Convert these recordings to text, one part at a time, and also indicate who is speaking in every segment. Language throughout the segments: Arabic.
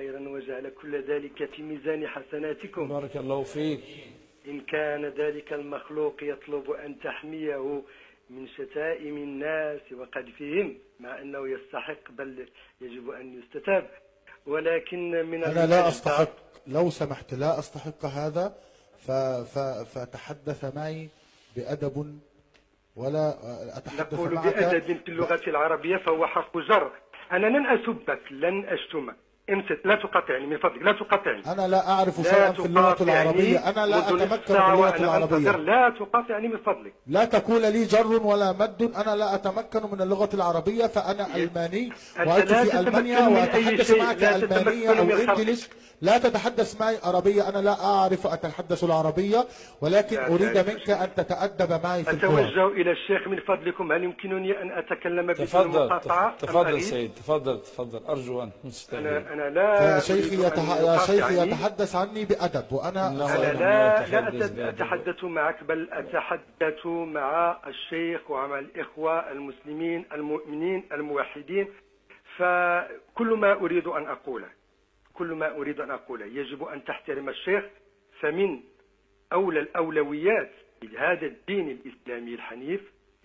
Speaker 1: خيرا وجعل كل ذلك في ميزان حسناتكم.
Speaker 2: بارك الله فيك.
Speaker 1: إن كان ذلك المخلوق يطلب أن تحميه من شتائم الناس وقذفهم مع أنه يستحق بل يجب أن يستتاب. ولكن من
Speaker 3: أنا لا أستحق لو سمحت لا أستحق هذا ف ف فتحدث معي بأدب ولا أتحدث
Speaker 1: نقول
Speaker 3: معك
Speaker 1: بأدب في اللغة العربية فهو حرف جر أنا لن أسبك لن أشتمك. انصت لا تقاطعني من فضلك لا تقاطعني.
Speaker 3: أنا لا أعرف
Speaker 1: لا
Speaker 3: شيئا في اللغة
Speaker 1: تقاطعني
Speaker 3: العربية. أنا لا
Speaker 1: ساعة
Speaker 3: من العربية
Speaker 1: أنتظر لا تقاطعني من فضلك.
Speaker 3: لا تقول لي جر ولا مد. أنا لا أتمكن من اللغة العربية فأنا ألماني.
Speaker 1: أنت
Speaker 3: وأنت
Speaker 1: لا
Speaker 3: في وأتحدث
Speaker 1: شيء،
Speaker 3: معك
Speaker 1: من خلق.
Speaker 3: إنجليش. لا تتحدث معي عربية. أنا لا أعرف أتحدث العربية ولكن
Speaker 1: تعرف.
Speaker 3: منك أن تتأدب معي في الحوار
Speaker 1: أتوجه إلى الشيخ من فضلكم. هل يمكنني أن أتكلم بدون
Speaker 2: تفضل
Speaker 1: مقاطعة أم
Speaker 2: تفضل
Speaker 1: أعيد؟
Speaker 2: سيد تفضل تفضل أرجو أن تستهدي
Speaker 1: أنا أنا لا
Speaker 3: يا شيخي يتح... يا شيخي. يتحدث عني بأدب وأنا
Speaker 1: أنا لا لا.
Speaker 2: أتحدث
Speaker 1: معك بل أتحدث مع الشيخ ومع الإخوة المسلمين المؤمنين الموحدين فكل ما أريد أن أقوله كل ما أريد أن أقوله يجب أن تحترم الشيخ فمن أولى الأولويات لهذا الدين الإسلامي الحنيف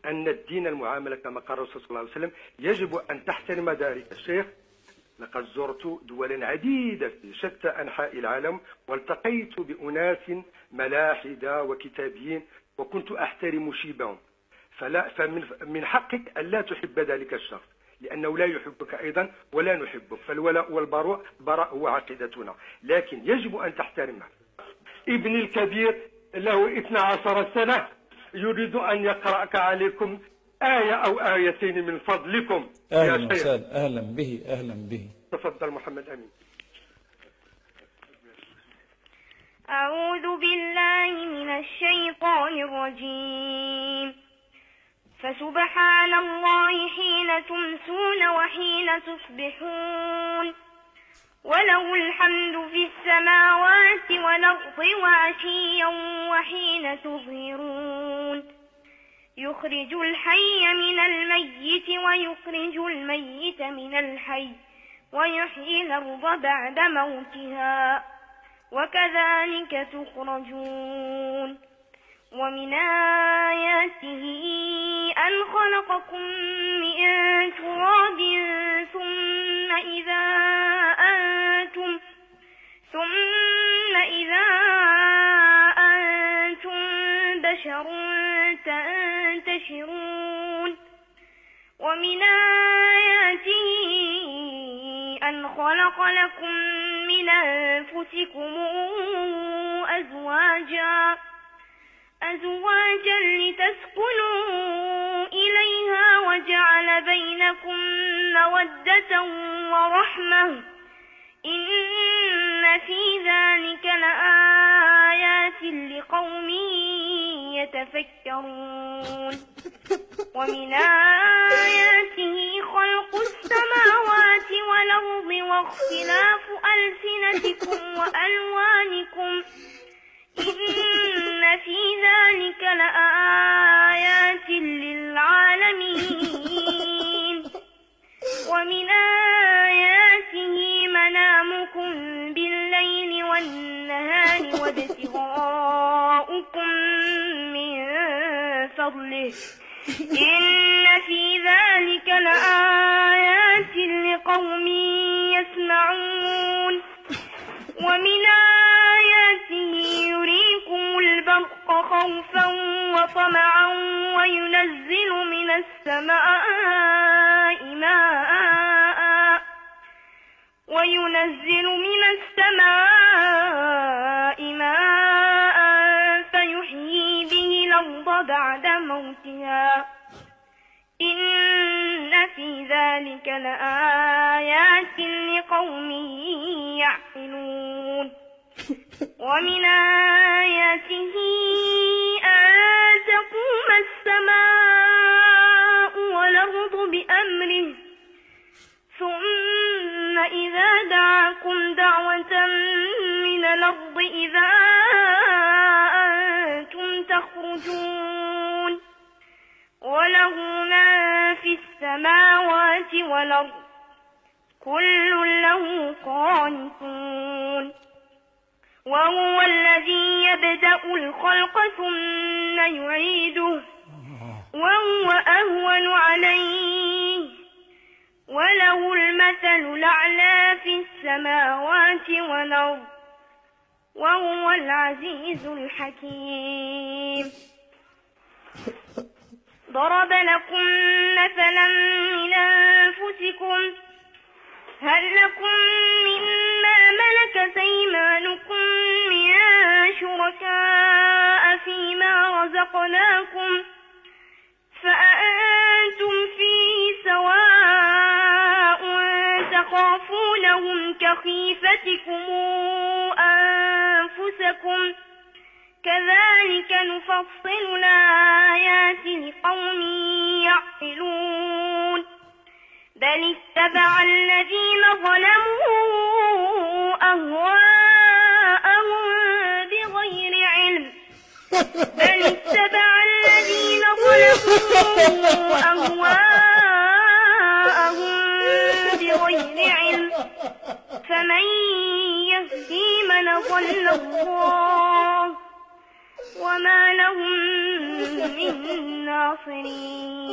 Speaker 1: أن الدين المعاملة كما قال الرسول صلى الله عليه وسلم يجب أن تحترم ذلك الشيخ لقد زرت دولا عديدة في شتى أنحاء العالم والتقيت بأناس ملاحدة وكتابيين وكنت أحترم شيبهم. فلا فمن من حقك ألا تحب ذلك الشخص لأنه لا يحبك أيضا ولا نحبك. فالولاء والبراء براء هو عقيدتنا لكن يجب أن تحترمه ابني الكبير له 12 سنة يريد أن يقرأك عليكم. آية أو آيتين من فضلكم.
Speaker 2: أهلا
Speaker 1: يا شيخ.
Speaker 2: وسهلا. أهلا به أهلا به.
Speaker 1: تفضل محمد أمين.
Speaker 4: أعوذ بالله من الشيطان الرجيم. فسبحان الله حين تمسون وحين تصبحون. وله الحمد في السماوات والأرض وعشيا وحين تظهرون. يخرج الحي من الميت ويخرج الميت من الحي ويحيي الأرض بعد موتها وكذلك تخرجون ومن آياته أن خلقكم من تراب ثم إذا أن خلق لكم من أنفسكم أزواجا أزواجا لتسكنوا إليها وجعل بينكم مودة ورحمة. إن في ذلك لآيات لقوم يتفكرون. ومن آياته واختلاف ألسنتكم وألوانكم. إن في ذلك لآيات للعالمين. ومن آياته منامكم بالليل والنهار وابتغاؤكم من فضله. إن في ذلك لآيات لقوم يسمعون ومن آياته يريكم البرق خوفا وطمعا وينزل من السماء ماء وينزل إن في ذلك لآيات لقوم يعقلون ومن آياته أن تقوم السماء والأرض بأمره ثم إذا دعاكم دعوة من الأرض إذا أنتم تخرجون وله ما في السماوات والأرض. كل له قانتون. وهو الذي يبدأ الخلق ثم يعيده. وهو أهون عليه. وله المثل الأعلى في السماوات والأرض. وهو العزيز الحكيم. ضرب لكم مثلا من أنفسكم هل لكم مما ملكت أيمانكم من شركاء فيما رزقناكم فأنتم فيه سواء تخافونهم كخيفتكم أنفسكم كذلك نفصل الآيات لقوم يعقلون. بل اتبع الذين ظلموا أهواءهم بغير علم. بل اتبع الذين ظلموا أهواءهم بغير علم. فمن يهدي من ضل الله وما لهم من ناصرين.